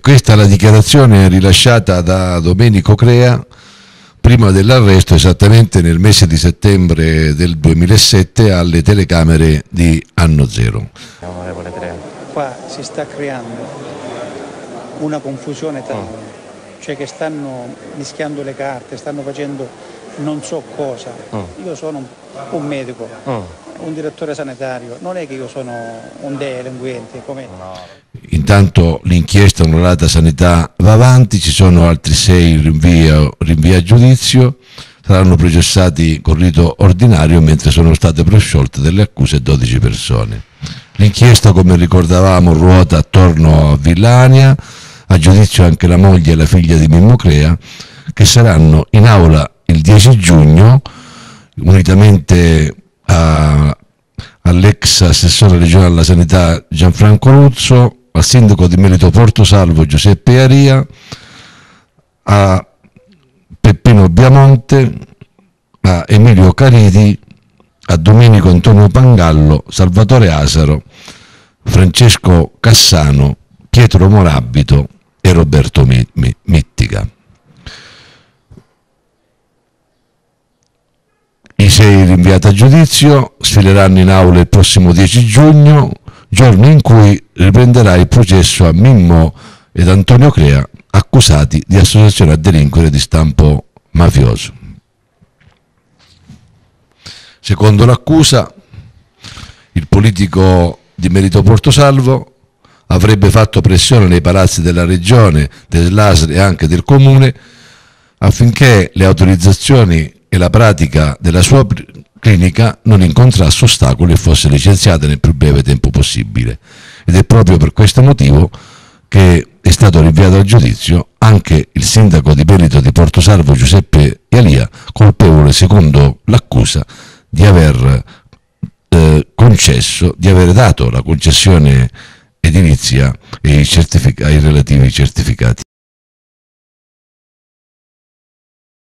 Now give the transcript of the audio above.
Questa è la dichiarazione rilasciata da Domenico Crea prima dell'arresto, esattamente nel mese di settembre del 2007, alle telecamere di Anno Zero. Onorevole Crea. Qua si sta creando una confusione tale, Mm. cioè che stanno mischiando le carte, stanno facendo non so cosa. Mm. Io sono un, un medico, Mm. un direttore sanitario, non è che io sono un delinquente, come Intanto l'inchiesta onorata sanità va avanti, ci sono altri sei rinvii a, rinvii a giudizio, saranno processati con rito ordinario mentre sono state prosciolte delle accuse 12 persone. L'inchiesta, come ricordavamo, ruota attorno a Villania, a giudizio anche la moglie e la figlia di Mimmo Crea, che saranno in aula il 10 giugno, unitamente a- all'ex assessore regionale alla sanità Gianfranco Ruzzo, al sindaco di Merito Porto Salvo Giuseppe Aria, a Peppino Biamonte, a Emilio Caridi, a Domenico Antonio Pangallo, Salvatore Asaro, Francesco Cassano, Pietro Morabito e Roberto sei rinviati a giudizio sfileranno in aula il prossimo 10 giugno, giorno in cui riprenderà il processo a Mimmo ed Antonio Crea, accusati di associazione a delinquere di stampo mafioso. Secondo l'accusa, il politico di Merito Portosalvo avrebbe fatto pressione nei palazzi della regione, dell'ASL e anche del comune affinché le autorizzazioni e la pratica della sua clinica non incontrasse ostacoli e fosse licenziata nel più breve tempo possibile. Ed è proprio per questo motivo che è stato rinviato a giudizio anche il sindaco di Merito di Porto Salvo Giuseppe Ialia, colpevole secondo l'accusa di aver eh, concesso, di aver dato la concessione edilizia e i certifica- i relativi certificati.